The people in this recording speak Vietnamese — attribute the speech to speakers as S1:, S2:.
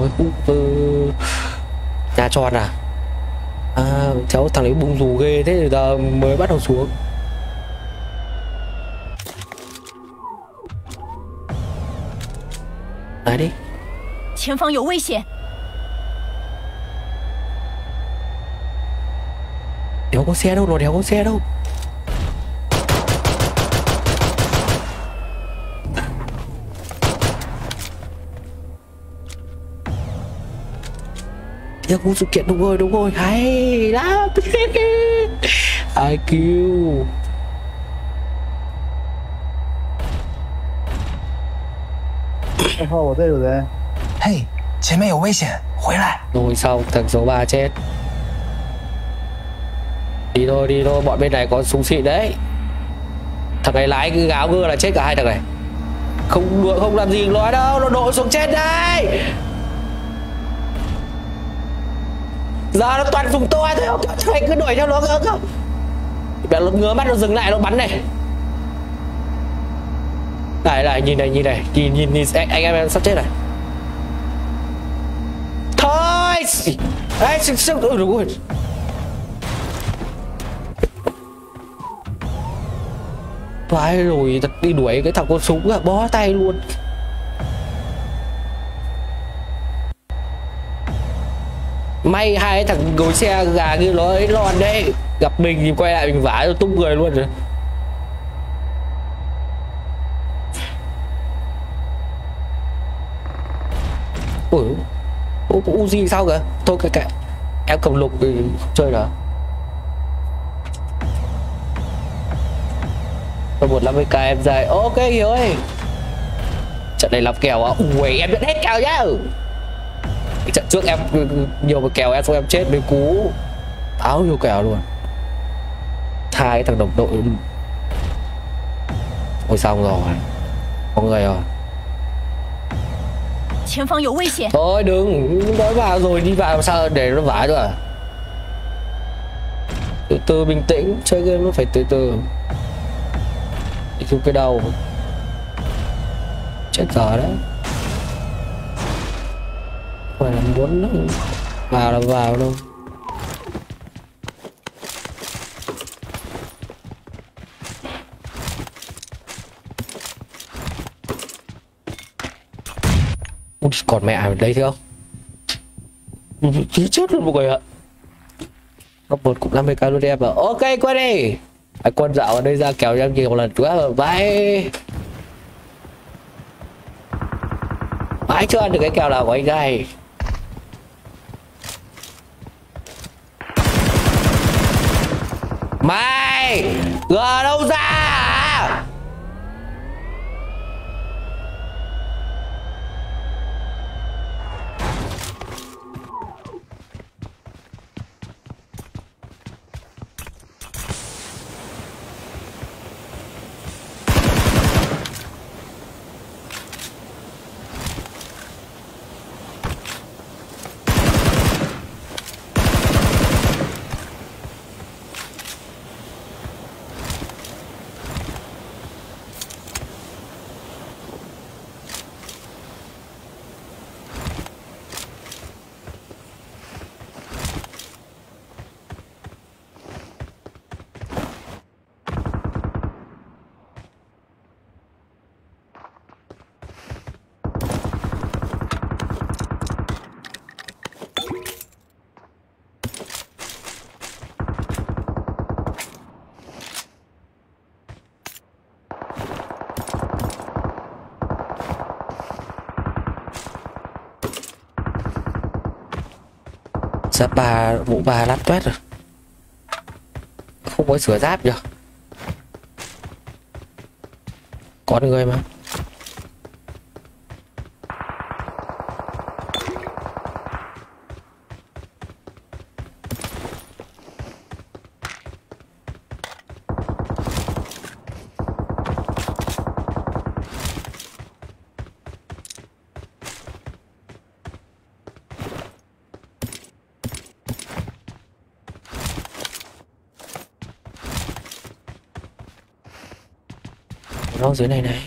S1: Ôi, khu uh, nhà tròn à à cháu thằng ấy bung dù ghê thế thì giờ mới bắt đầu xuống来đi
S2: 前方有危险，
S1: đéo có xe đâu nó đéo có xe đâu Theo khu sự kiện đúng rồi đúng rồi hay lắm IQ
S3: 二号，我这有人。
S4: 嘿，前面有危险，回来！
S1: rồi xong thằng số 3 chết đi thôi đi thôi bọn bên này có súng xịn đấy thằng này lái cái gáo gưa là chết cả hai thằng này không đuổi không làm gì nói đâu nó đội xuống chết đây Giờ nó toàn dùng tôi thôi không thằng này cứ đuổi theo nó cơ cơ Mẹ nó ngứa mắt nó dừng lại nó bắn này. Này này nhìn này nhìn này nhìn nhìn nhìn anh, anh em em sắp chết này. Thôi ấy sức sức ừ, đúng rồi. Vãi rồi thật đi đuổi cái thằng con súng à bó tay luôn. May hai thằng ngồi xe gà kia nó ấy lon đấy. Gặp mình thì quay lại mình vả cho tung người luôn rồi. Ủa Uzi sao kìa? Thôi kệ kệ. Em cầm lục thì chơi nữa rồi một năm k em dài. Ok hiểu ơi. Trận này làm kèo à Ui, em biết hết kèo nhá trận trước em nhiều cái kèo em xong em chết với cú. Áo nhiều kèo luôn. Hai cái thằng đồng đội. Ôi xong rồi. Có người rồi. Thôi đừng. Nói vào rồi đi vào sao để nó vãi rồi à? từ từ bình tĩnh. Chơi game nó phải từ từ. Đi cái đầu. Chết giờ đấy phải là muốn lắm vào là vào đâu. Ui, còn mẹ ở đây thấy không? Chí chết luôn mọi người ạ. Góc một cũng 50k luôn em ạ Ok quay đi. Anh quân dạo ở đây ra kéo cho em nhiều lần quá rồi. Bye. Mãi chưa ăn được cái kèo nào của anh đây. Mày Gờ đâu ra? Sắp ba mũ ba lát toét rồi? Không có sửa giáp nhỉ Con người mà. Nó dưới này này.